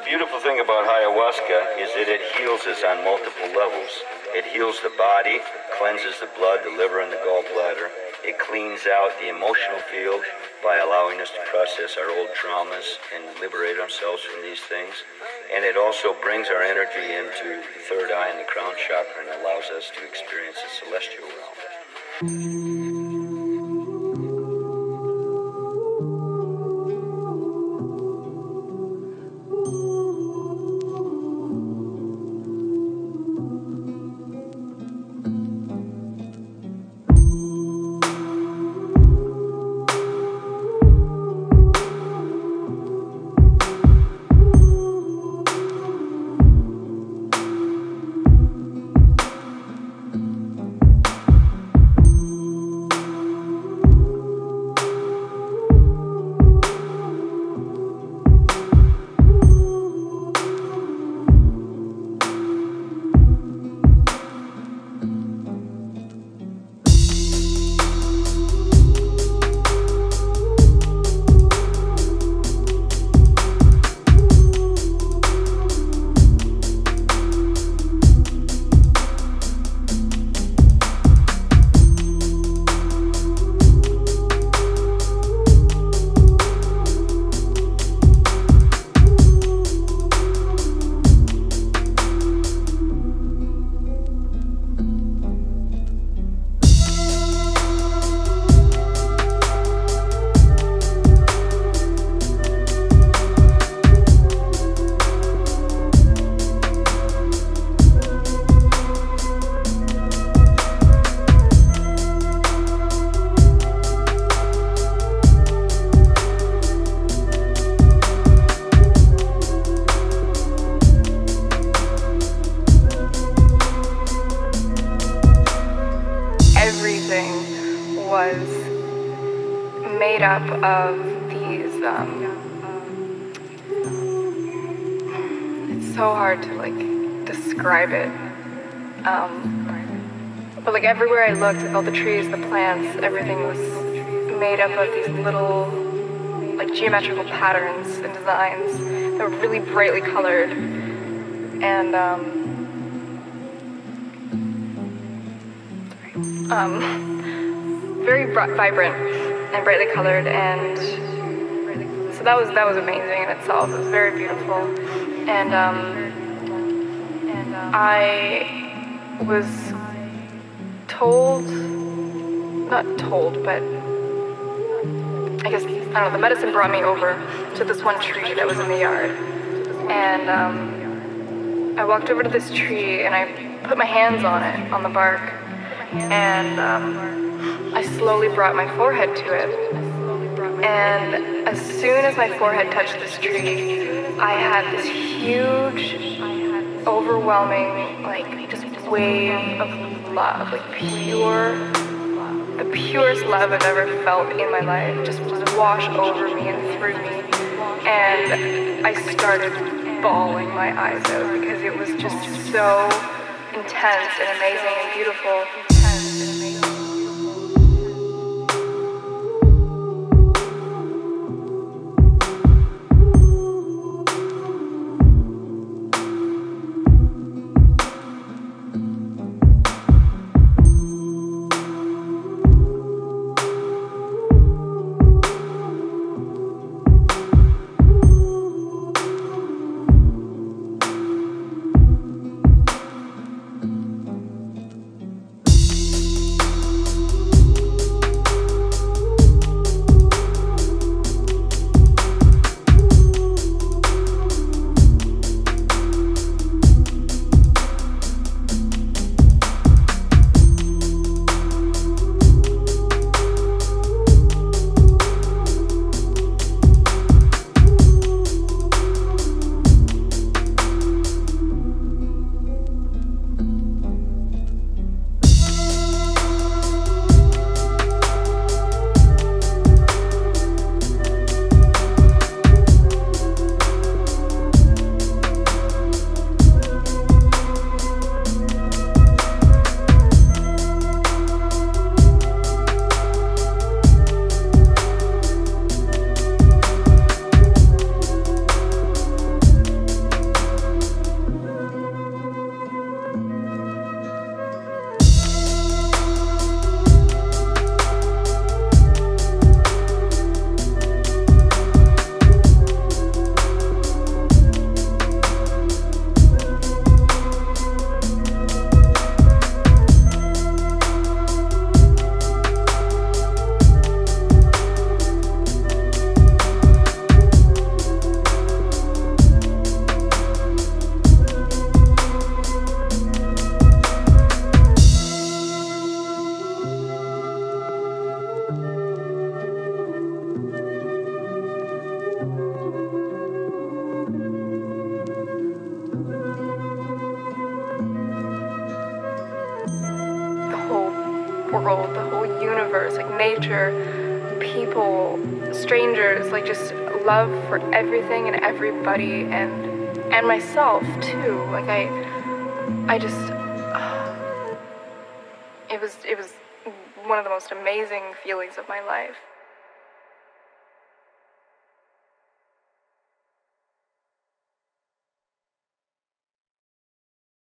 The beautiful thing about ayahuasca is that it heals us on multiple levels. It heals the body, cleanses the blood, the liver, and the gallbladder. It cleans out the emotional field by allowing us to process our old traumas and liberate ourselves from these things. And it also brings our energy into the third eye and the crown chakra and allows us to experience the celestial realm. Made up of these. Um, it's so hard to like describe it. Um, but like everywhere I looked, all the trees, the plants, everything was made up of these little like geometrical patterns and designs that were really brightly colored and um, um, very vibrant and brightly colored and so that was that was amazing in itself. It was very beautiful. And um, I was told not told but I guess I don't know the medicine brought me over to this one tree that was in the yard. And um, I walked over to this tree and I put my hands on it on the bark. And um, I slowly brought my forehead to it. And as soon as my forehead touched this tree, I had this huge, overwhelming, like just wave of love, like pure, the purest love I've ever felt in my life, just wash over me and through me. And I started bawling my eyes out because it was just so intense and amazing and beautiful. World, the whole universe, like nature, people, strangers, like just love for everything and everybody and and myself too. Like I I just it was it was one of the most amazing feelings of my life.